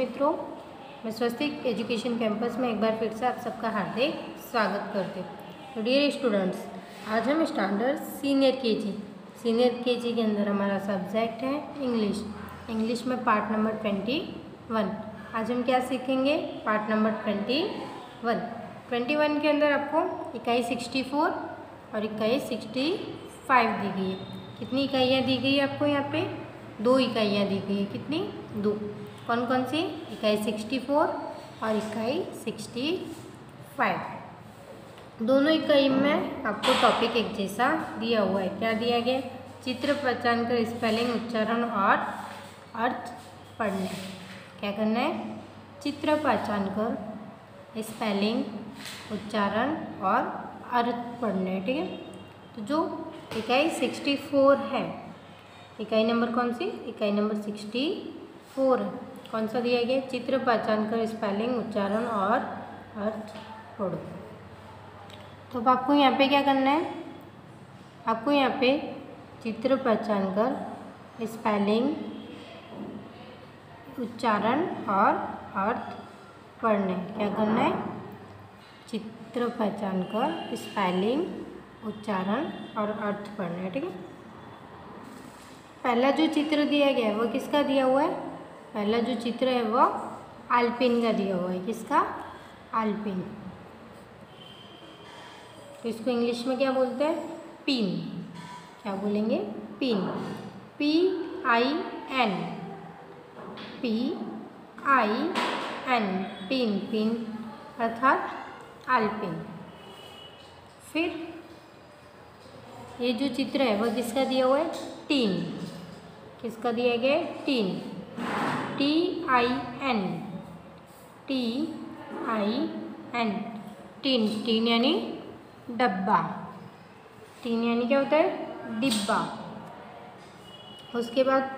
मित्रों, मैं स्वस्तिक education campus में एक बार फिर से आप सबका हार्दिक स्वागत करते तो डियर स्टूडेंट्स आज हम standard senior KG senior KG के अंदर हमारा सब्जेक्ट है इंग्लिश इंग्लिश में पार्ट नंबर ट्वेंटी वन आज हम क्या सीखेंगे? Part number twenty one twenty one के अंदर आपको इकाई सिक्सटी फोर और इकाई सिक्सटी फाइव दी गई है। कितनी इकाइयाँ दी गई है आपको यहाँ पे? दो इकाइयाँ दी गई है। कितनी? दो। कौन कौन सी? इकाई सिक्सटी फोर और इकाई सिक्सटी फाइव दोनों इकाई में आपको टॉपिक एक जैसा दिया हुआ है। क्या दिया गया? चित्र पहचान कर स्पेलिंग उच्चारण और अर्थ पढ़ना। क्या करना है? चित्र पहचान कर स्पेलिंग उच्चारण और अर्थ पढ़ना ठीक है? तो जो इकाई सिक्सटी फोर है, इकाई नंबर कौन सी? इकाई नंबर सिक्सटी फोर है। कौन सा दिया गया? चित्र पहचान कर स्पेलिंग उच्चारण और अर्थ पढ़ो तो अब आपको यहाँ पे क्या करना है? आपको यहाँ पे चित्र पहचान कर स्पेलिंग उच्चारण और अर्थ पढ़ना क्या करना है? चित्र पहचान कर स्पेलिंग उच्चारण और अर्थ पढ़ना ठीक है? पहला जो चित्र दिया गया है, वो किसका दिया हुआ है? पहला जो चित्र है वो आल्पिन का दिया हुआ है। किसका? आल्पिन। तो इसको इंग्लिश में क्या बोलते हैं? पिन। क्या बोलेंगे? Pin. P I N. P I N. Pin pin, अर्थात आल्पिन। फिर ये जो चित्र है वो किसका दिया हुआ है? टीन। किसका दिया गया है? Tin. T I N T I N tin tin यानी डब्बा। टीन यानी क्या होता है? डिब्बा। उसके बाद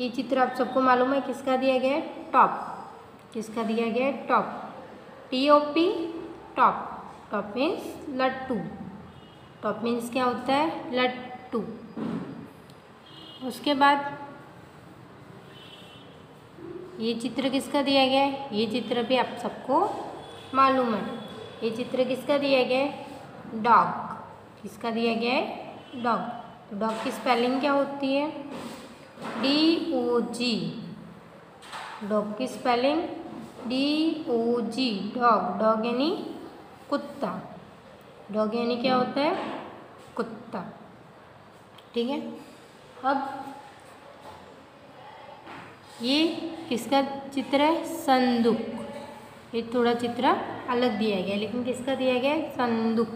ये चित्र आप सबको मालूम है किसका दिया गया है? टॉप। किसका दिया गया है? Top. T O P top. Top means लट्टू टॉप मीन्स क्या होता है? लट्टू उसके बाद ये चित्र किसका दिया गया है? ये चित्र भी आप सबको मालूम है। ये चित्र किसका दिया गया है? डॉग। किसका दिया गया है? डॉग। तो डॉग की स्पेलिंग क्या होती है? डी ओ जी डॉग की spelling D O G dog. Dog यानी कुत्ता। डॉग यानी क्या होता है? कुत्ता। ठीक है? अब ये किसका चित्र है? संदूक। ये थोड़ा चित्र अलग दिया गया, लेकिन किसका दिया गया है? संदूक।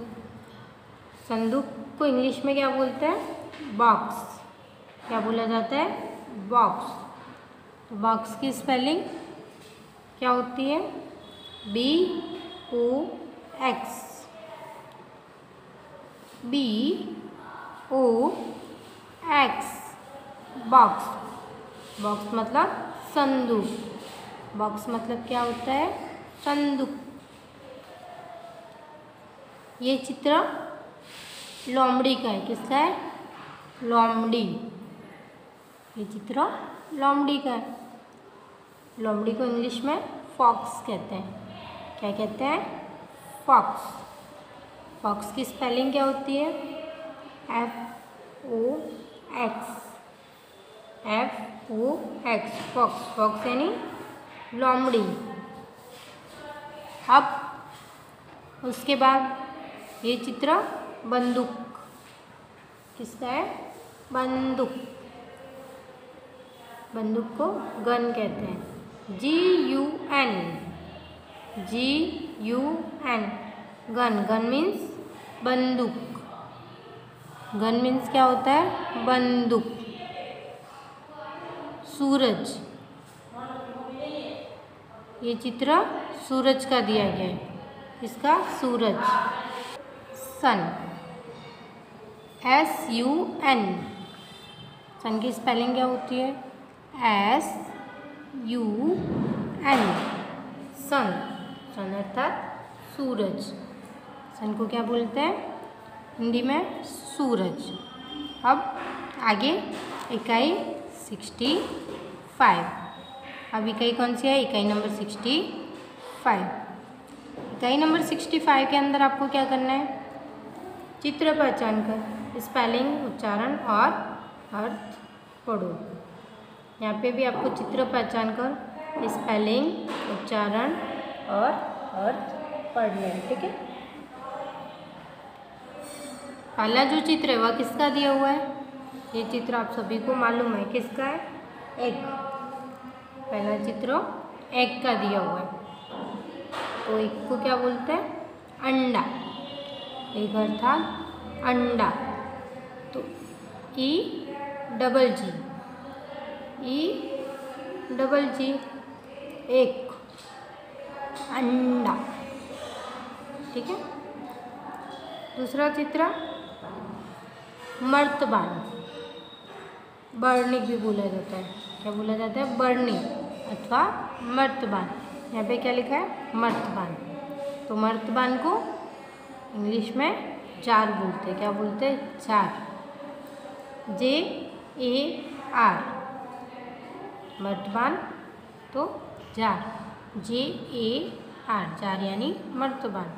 संदूक को इंग्लिश में क्या बोलते हैं? बॉक्स। क्या बोला जाता है? बॉक्स। तो बॉक्स की स्पेलिंग क्या होती है? B O X. B O X. Box. Box मतलब संदूक बॉक्स मतलब क्या होता है? संदूक ये चित्र लोमड़ी का है। किसका है? लोमड़ी। ये चित्र लोमड़ी का है। लोमड़ी को इंग्लिश में फॉक्स कहते हैं। क्या कहते हैं? फॉक्स। फॉक्स की स्पेलिंग क्या होती है? F O X. F O X fox fox यानी लोमड़ी। अब उसके बाद ये चित्र बंदूक। किसका है? बंदूक। बंदूक को गन कहते हैं। G U N G U N gun gun means बंदूक। गन मीन्स क्या होता है? बंदूक। सूरज। ये चित्र सूरज का दिया गया है। इसका सूरज। Sun. S U N sun की स्पेलिंग क्या होती है? S U N sun. Sun अर्थात सूरज। सन को क्या बोलते हैं? हिंदी में सूरज। अब आगे इकाई सिक्सटी फाइव। अब इकाई कौन सी है? इकाई नंबर सिक्सटी फाइव। इकाई नंबर सिक्सटी फाइव के अंदर आपको क्या करना है? चित्र पहचान कर स्पेलिंग उच्चारण और अर्थ पढ़ो। यहाँ पे भी आपको चित्र पहचान कर स्पेलिंग उच्चारण और अर्थ पढ़ना है ठीक है? पहला जो चित्र है, वह किसका दिया हुआ है? ये चित्र आप सभी को मालूम है। किसका है? एक। पहला चित्र एक का दिया हुआ है। तो एक को क्या बोलते हैं? अंडा। एक अर्थात अंडा। तो ई डबल जी। ई डबल जी। एक। अंडा। ठीक है? दूसरा चित्र मर्तबान। बर्निक भी बोला जाता है। क्या बोला जाता है? बर्नी अथवा मर्तबान। यहाँ पे क्या लिखा है? मर्तबान। तो मर्तबान को इंग्लिश में चार बोलते हैं। क्या बोलते हैं? जार। J A R. मर्तबान तो jar. J A R. Jar यानी मर्तबान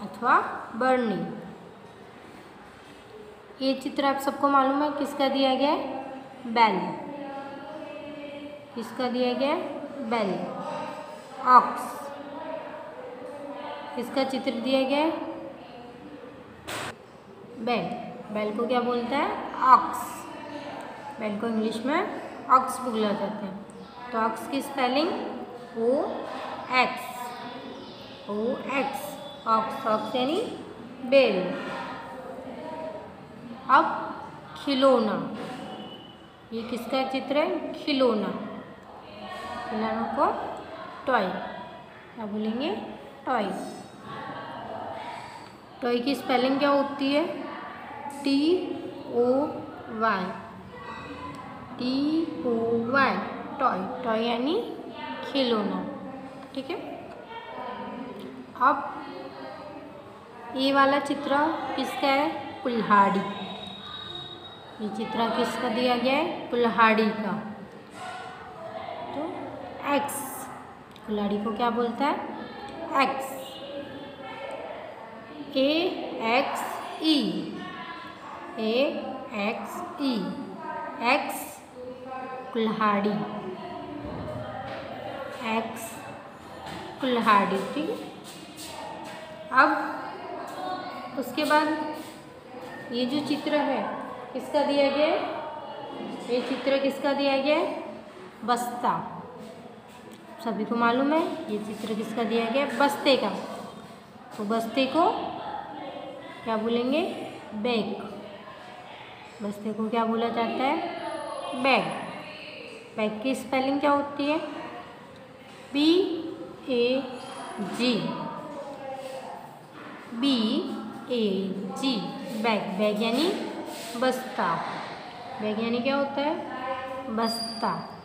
अथवा बर्नी ये चित्र आप सबको मालूम है किसका दिया गया है? बैल किसका दिया गया? बैल ऑक्स किसका चित्र दिया गया? बैल बैल को क्या बोलता है? ऑक्स बैल को इंग्लिश में ऑक्स बोला जाता है। तो ऑक्स की spelling O X O X ox ox यानी बेल अब खिलौना। ये किसका चित्र है? खिलौना। खिलौनों को टॉय। क्या बोलेंगे? टॉय। टॉय की स्पेलिंग क्या होती है? T O Y. T O Y. Toy. Toy यानी खिलौना। ठीक है? अब ये वाला चित्र किसका है? कुल्हाड़ी। ये चित्र किसका दिया गया है? कुल्हाड़ी का। तो एक्स कुल्हाड़ी को क्या बोलता है? Axe A X E A X E axe कुल्हाड़ी। एक्स कुल्हाड़ी, ठीक है? अब उसके बाद ये जो चित्र है किसका दिया गया? ये चित्र किसका दिया गया? बस्ता। सभी को मालूम है, ये चित्र किसका दिया गया? बस्ते का। तो बस्ते को क्या बोलेंगे? बैग। बस्ते को क्या बोला जाता है? बैग। बैग की स्पेलिंग क्या होती है? B A G B A G bag. Bag यानी बस्ता। बैग यानी क्या होता है? बस्ता।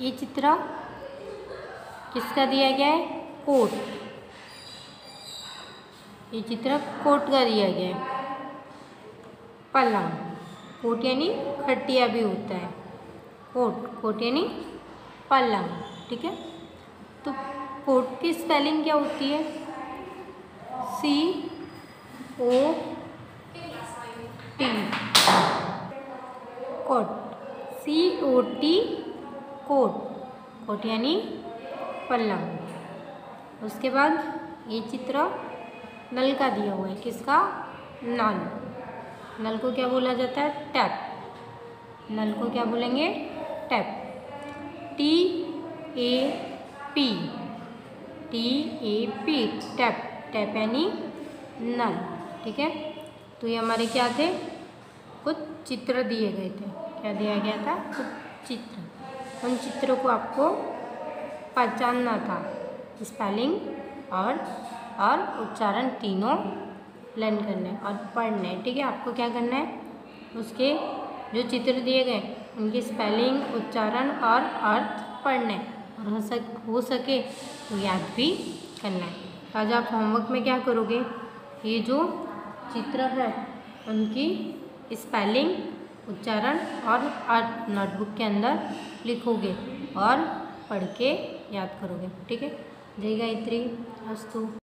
ये चित्र किसका दिया गया है? कोट। ये चित्र कोट का दिया गया है। पलंग। कोट यानी खटिया भी होता है। कोट। कोट यानी पलंग। ठीक है? तो कोट की स्पेलिंग क्या होती है? C O T cot C O T cot. Cot यानी पलंग। उसके बाद ये चित्र नल का दिया हुआ है, किसका? नल। नल को क्या बोला जाता है? टैप। नल को क्या बोलेंगे? Tap. T A P T A P tap. Tap यानी नल। ठीक है? तो ये हमारे क्या थे? कुछ चित्र दिए गए थे। क्या दिया गया था? कुछ चित्र उन चित्रों को आपको पहचानना था। स्पेलिंग और और उच्चारण तीनों लर्न करना और पढ़ना। ठीक है, आपको क्या करना है? उसके जो चित्र दिए गए, उनकी स्पेलिंग उच्चारण और अर्थ पढ़ना। और हो सक, हो सके तो याद भी करना है। आज आप होमवर्क में क्या करोगे? ये जो चित्र है, उनकी स्पेलिंग उच्चारण और अर्थ नोटबुक के अंदर लिखोगे और पढ़ के याद करोगे, ठीक है? जय गायत्री, अस्तु।